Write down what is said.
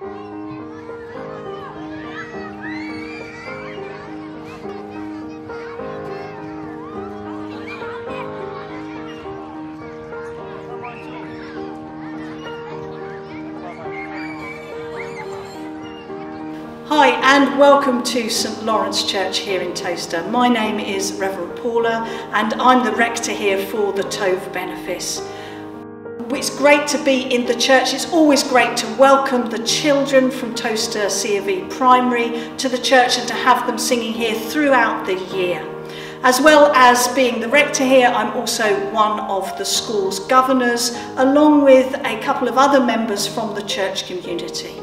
Hi and welcome to St Lawrence Church here in Towcester. My name is Reverend Paula and I'm the rector here for the Tove Benefice. It's great to be in the church. It's always great to welcome the children from Towcester C of E Primary to the church and to have them singing here throughout the year. As well as being the rector here, I'm also one of the school's governors, along with a couple of other members from the church community.